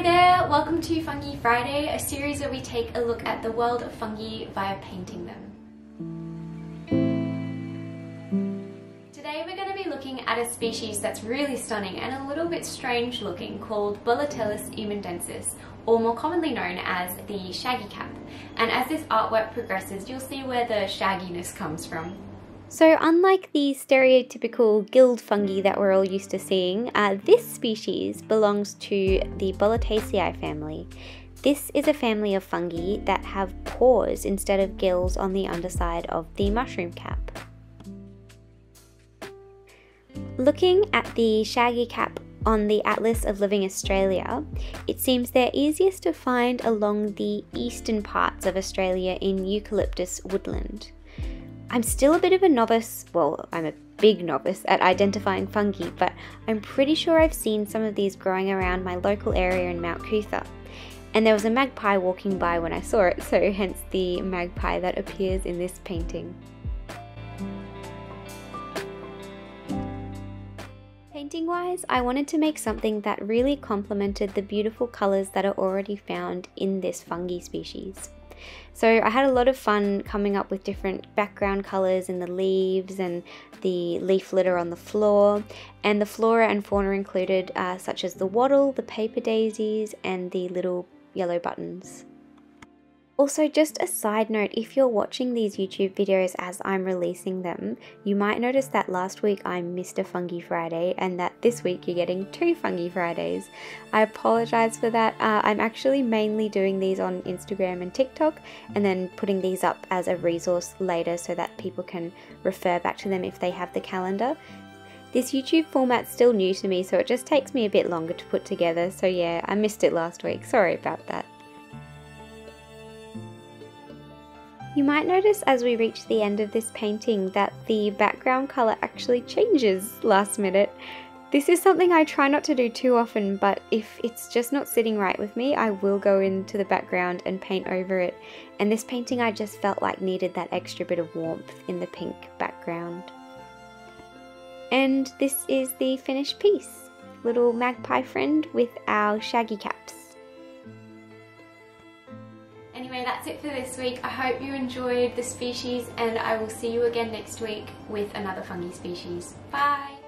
Hi there, welcome to Fungi Friday, a series where we take a look at the world of fungi via painting them. Today we're going to be looking at a species that's really stunning and a little bit strange looking called Boletellus emodensis, or more commonly known as the shaggy cap. And as this artwork progresses, you'll see where the shagginess comes from. So unlike the stereotypical gilled fungi that we're all used to seeing, uh, this species belongs to the Boletaceae family. This is a family of fungi that have pores instead of gills on the underside of the mushroom cap. Looking at the shaggy cap on the Atlas of Living Australia, it seems they're easiest to find along the eastern parts of Australia in eucalyptus woodland. I'm still a bit of a novice, well, I'm a big novice at identifying fungi, but I'm pretty sure I've seen some of these growing around my local area in Mount Coot-tha. And there was a magpie walking by when I saw it, so hence the magpie that appears in this painting. Painting wise, I wanted to make something that really complemented the beautiful colours that are already found in this fungi species. So I had a lot of fun coming up with different background colours in the leaves and the leaf litter on the floor. And the flora and fauna included uh, such as the wattle, the paper daisies and the little yellow buttons. Also, just a side note, if you're watching these YouTube videos as I'm releasing them, you might notice that last week I missed a Fungi Friday and that this week you're getting two Fungi Fridays. I apologize for that. Uh, I'm actually mainly doing these on Instagram and TikTok and then putting these up as a resource later so that people can refer back to them if they have the calendar. This YouTube format's still new to me, so it just takes me a bit longer to put together, so yeah, I missed it last week. Sorry about that. You might notice as we reach the end of this painting that the background colour actually changes last minute. This is something I try not to do too often, but if it's just not sitting right with me, I will go into the background and paint over it. And this painting I just felt like needed that extra bit of warmth in the pink background. And this is the finished piece. Little magpie friend with our shaggy caps. Anyway, that's it for this week. I hope you enjoyed the species and I will see you again next week with another fungi species. Bye!